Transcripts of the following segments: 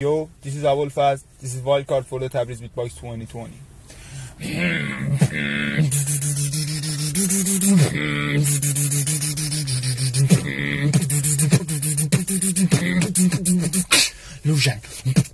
Yo, this is Abul Faz. This is Wildcard for the Tabriz Beatbox 2020. Lujan.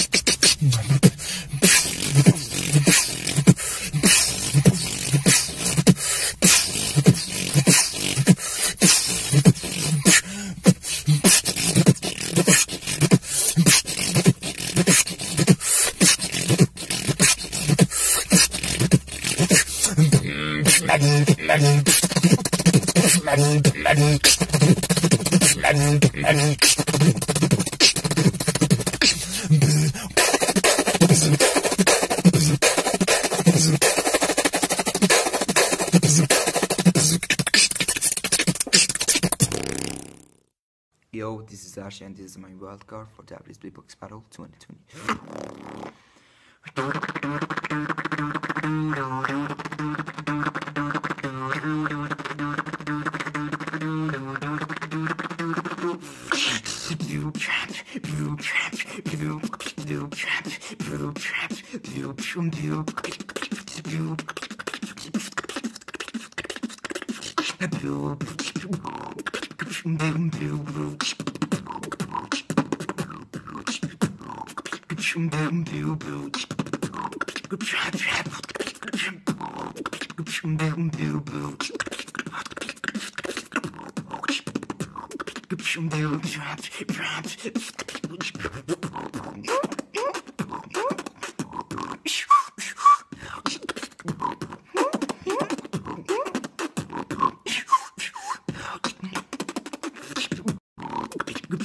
Yo, this is Ash and this is my wildcard for Tabriz Box Battle 2020.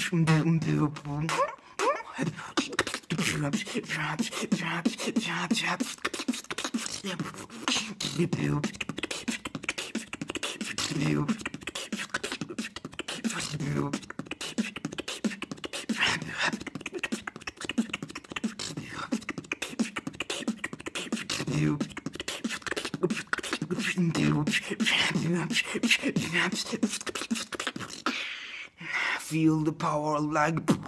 Feel the power like.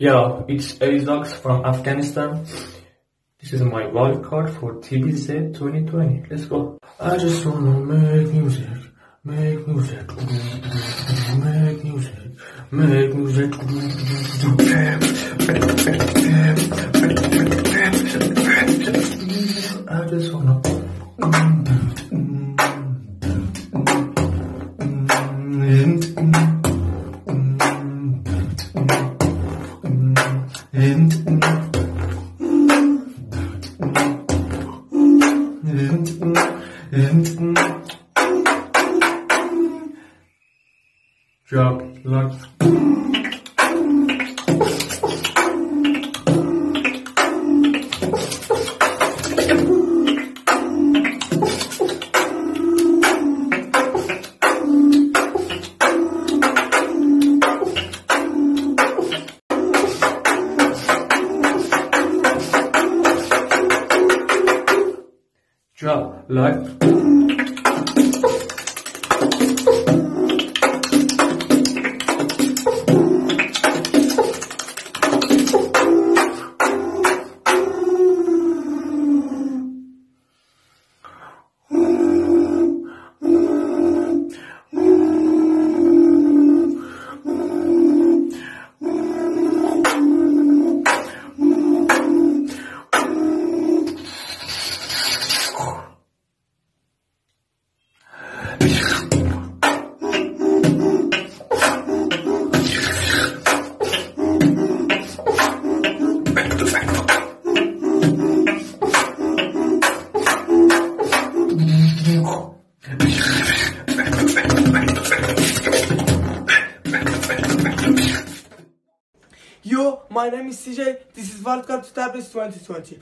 Yeah, it's Azox from Afghanistan. This is my wild card for TBZ 2020. Let's go. I just wanna make music, make music, make music, make music. I just wanna. Drop Yo, my name is CJ. This is to Tablets 2020.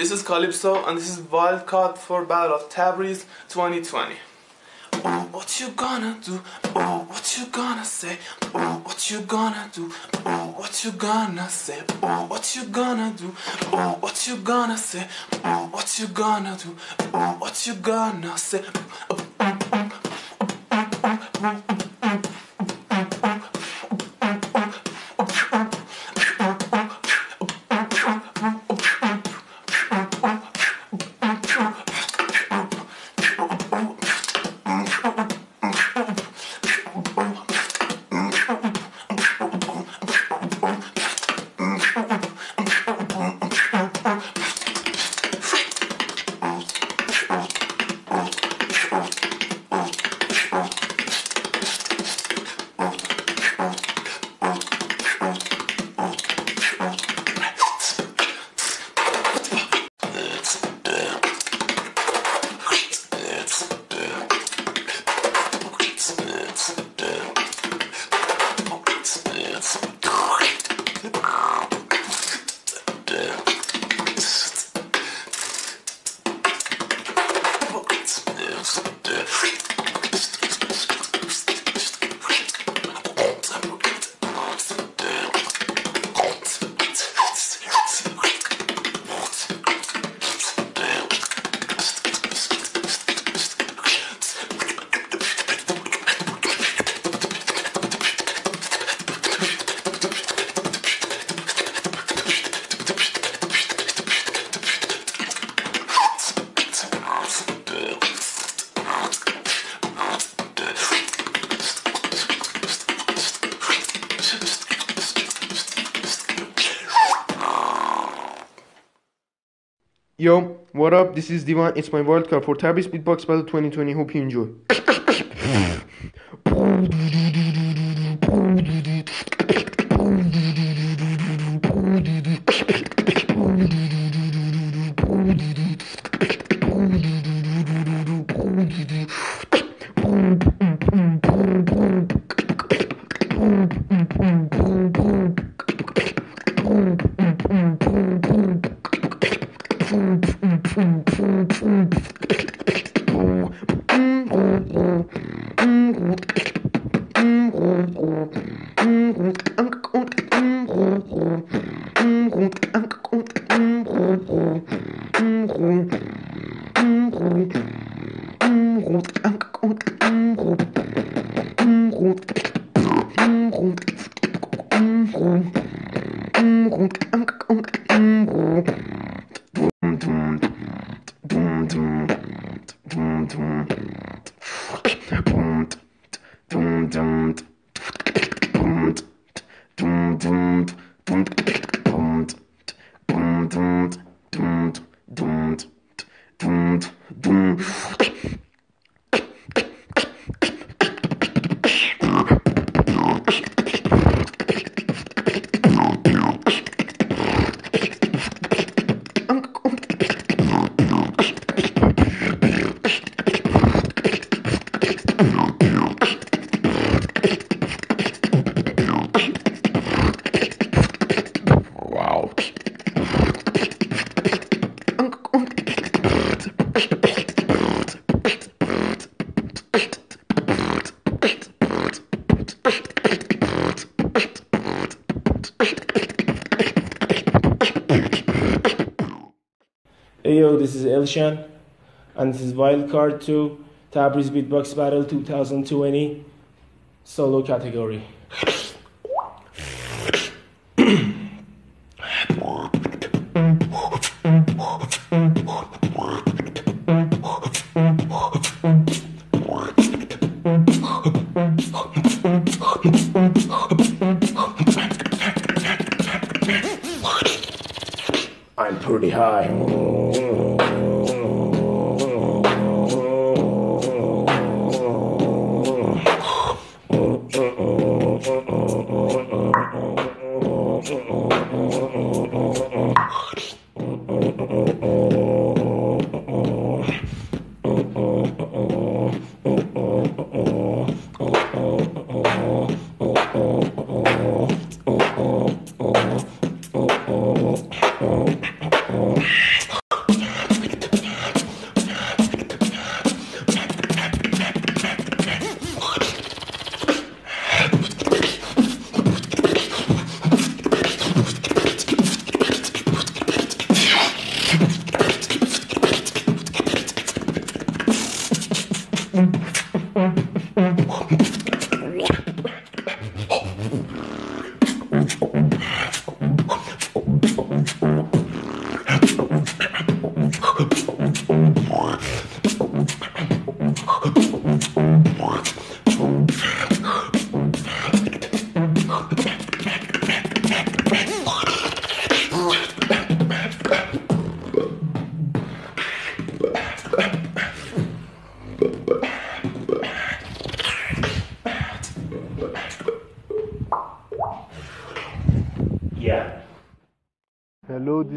This is Calypso, and this is Wildcard for Battle of Tabriz 2020. Oh, what you gonna do? Oh, what you gonna say? Oh, what you gonna do? Oh, what you gonna say? Oh, what you gonna do? Oh, what you gonna say? Oh, what you gonna do? Oh, what you gonna say? Yo, what up? This is Divan. It's my World Cup for Tabriz Beatbox Battle 2020. Hope you enjoy. Hey yo, this is Elshan, and this is Wildcard 2 Tabriz Beatbox Battle 2020 solo category. I'm pretty high.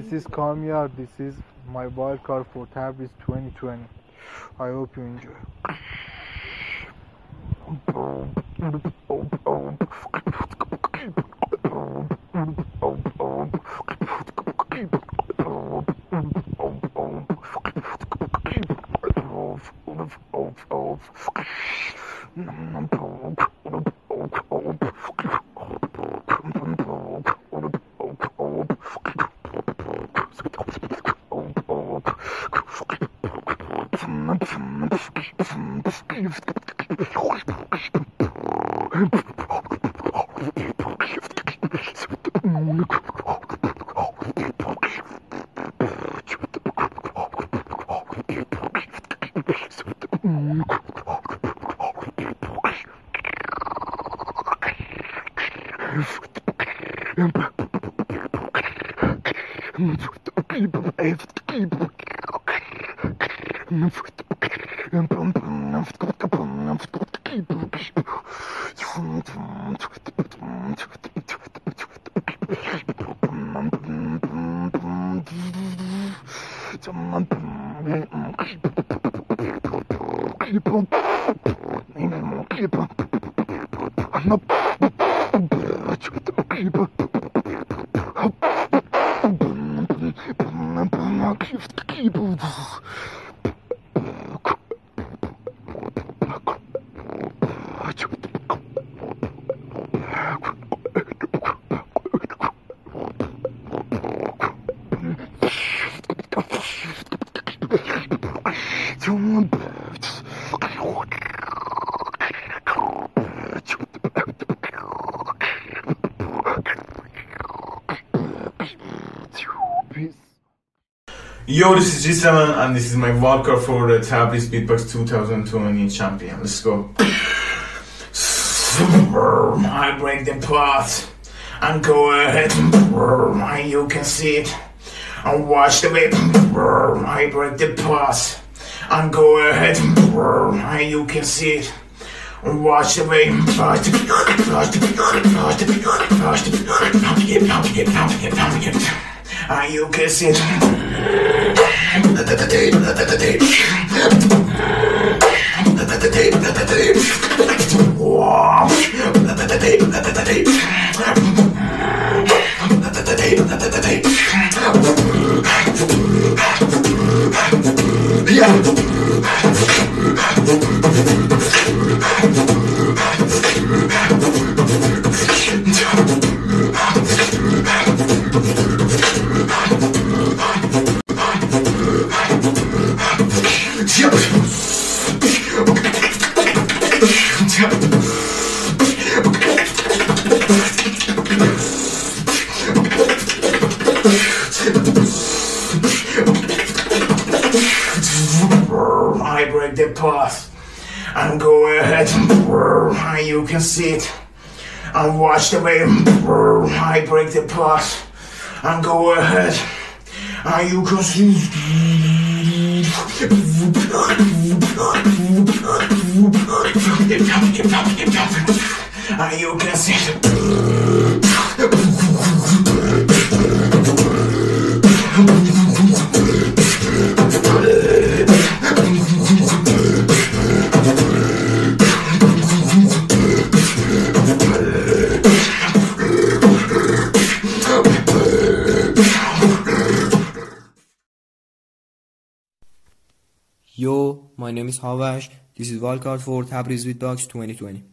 This is Kamyar. This is my wildcard for Tabriz 2020. I hope you enjoy. Não foi Yo, this is G7 and this is my vodka for the Tabriz Beatbox 2020 champion. Let's go. I break the pot and go ahead and you can see it and watch the way I break the pot and go ahead and you can see it and watch the way and you see it I break the path and go ahead. You can see it. And watch the way I break the path and go ahead. And you see. And you can Yo, my name is Havash. This is wildcard for Tabriz Beatbox 2020.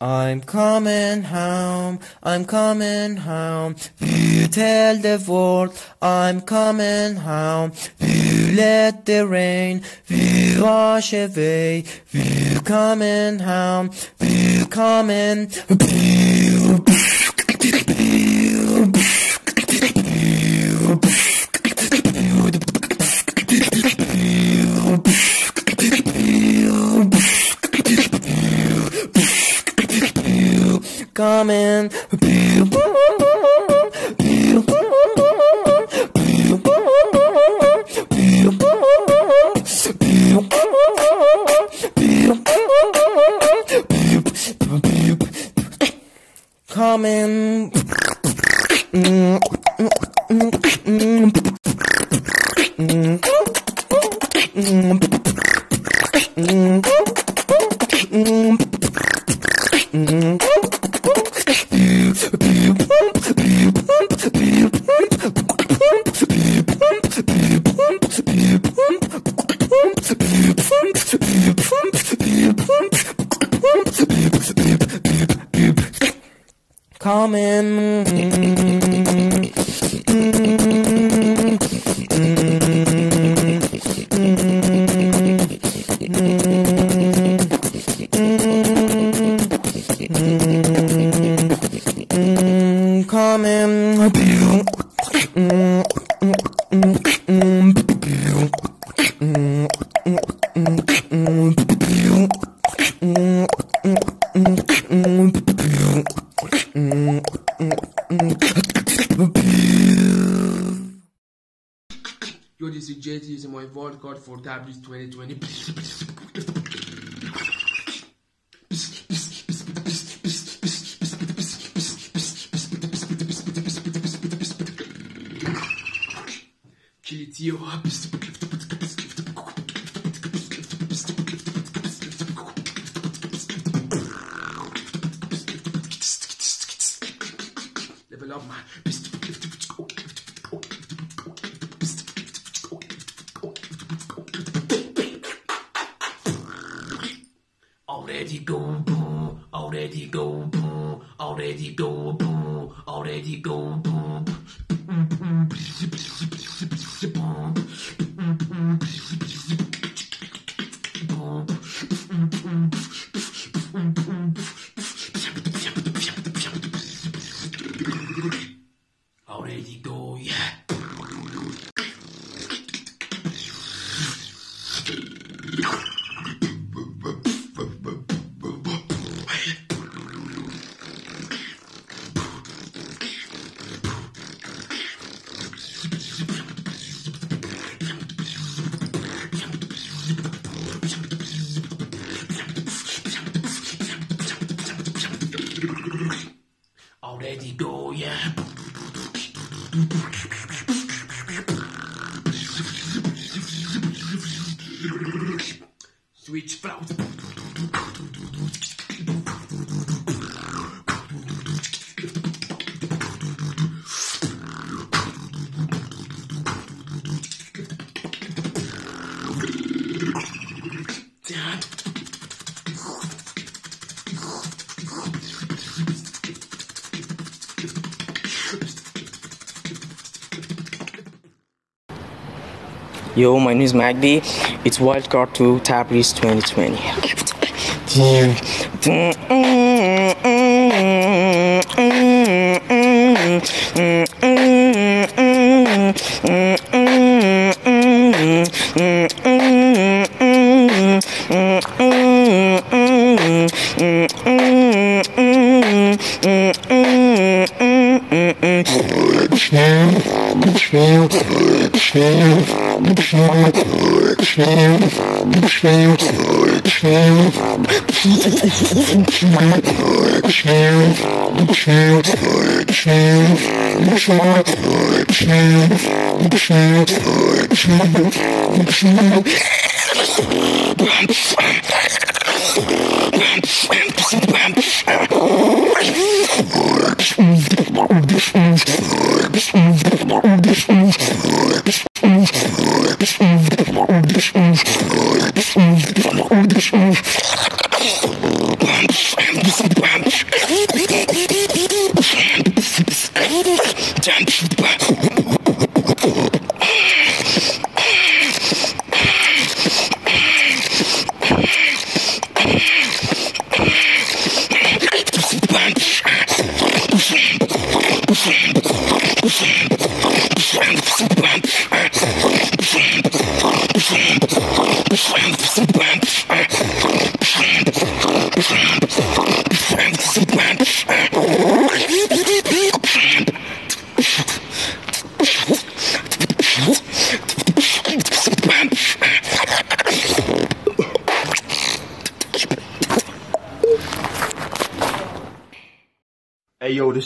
I'm coming home, I'm coming home. Tell the world I'm coming home. Let the rain wash away. Coming home. Coming. Coming. Yo, this is JT, this is my wild card for Tabriz 2020. Kilitio. Yo, my name is Magdi. It's Wildcard 2 Tabriz 2020. Yo,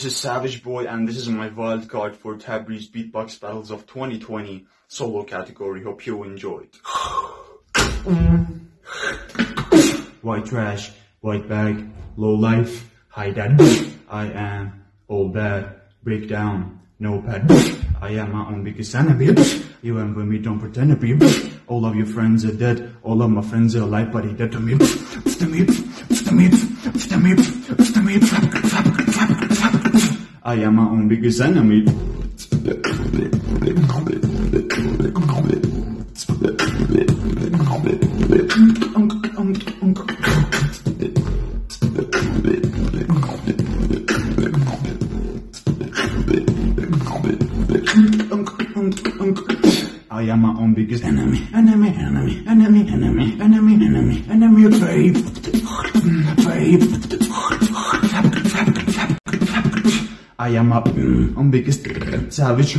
this is Savage Boy and this is my wild card for Tabriz Beatbox Battles of 2020 solo category. Hope you enjoyed. white trash, white bag, low life, high dad. I am all bad, breakdown, no pad. I am my own biggest enemy. You and me don't pretend to be. All of your friends are dead. All of my friends are alive, but he dead. To me, to me, to me, to me. I am my own biggest enemy. Savage.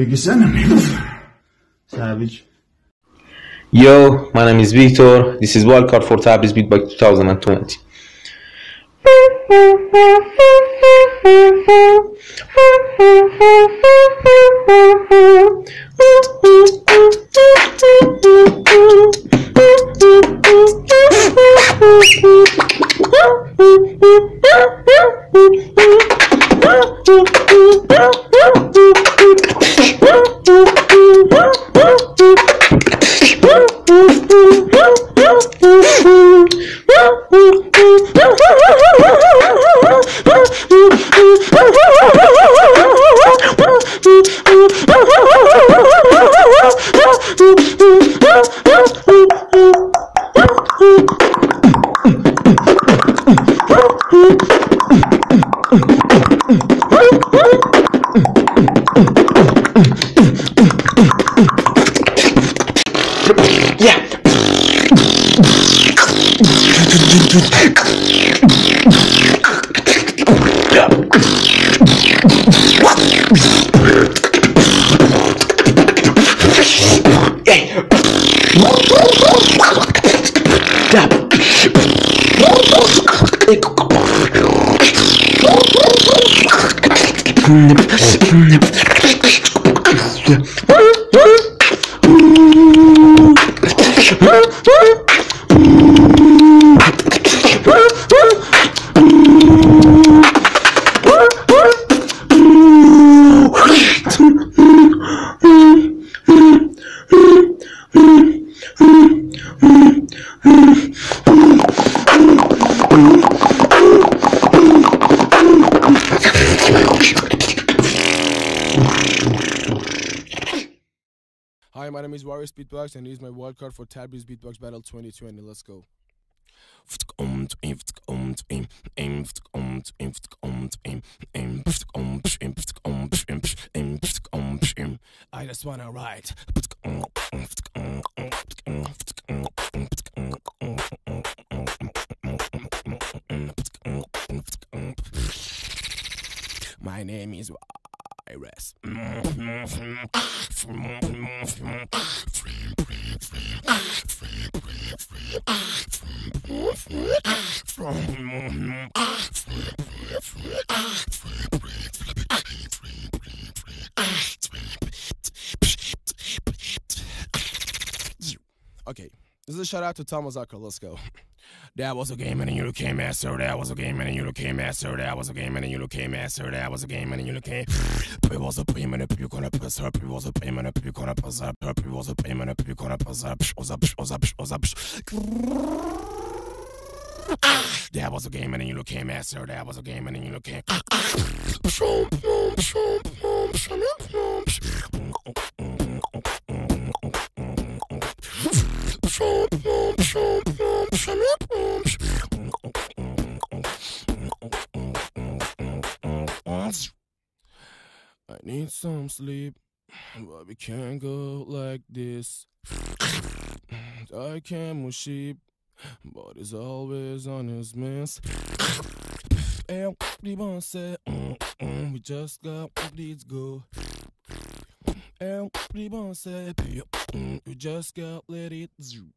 Am biggest enemy. Savage. Yo, my name is Victor. This is Wildcard for Tabriz Beatbox 2020. Woo! Mm-hmm. Beatbox, and here's my wildcard for Tabriz Beatbox Battle 2020. Let's go. I just wanna ride. My name is shout out to Thomas Zucker. That was a game and you came master. That was a game and you came master. That was a game and you came master. That was a game and you came. It was a payment if you gonna pass up. It was a payment if you gonna pass up. It was a payment if you gonna pass up. Was up, was up, was up. That was a game and you came master. That was a game and you came. I need some sleep, but we can't go like this. I can move sheep, but it's always on his mess. Everyone said, mm, mm, we just got these go. And everyone said, mm, we just got let it zoo.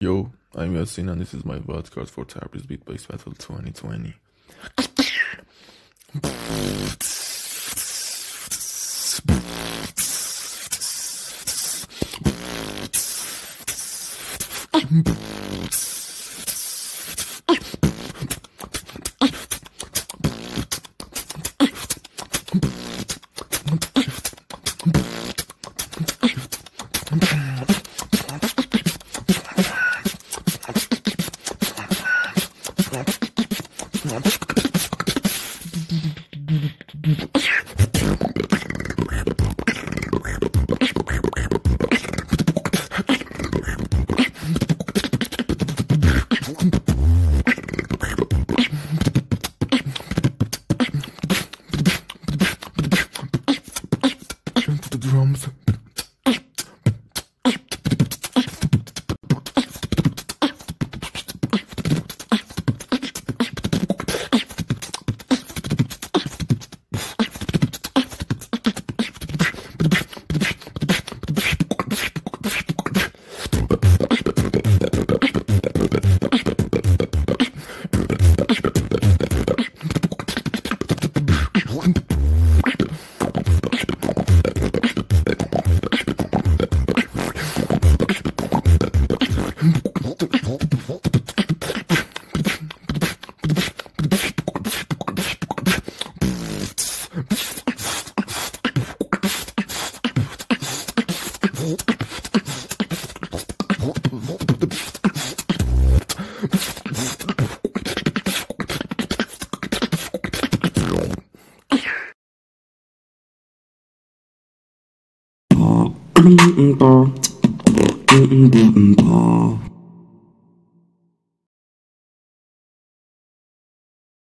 Yo, I'm Yasin and this is my wildcard for Tabriz Beatbox Battle 2020.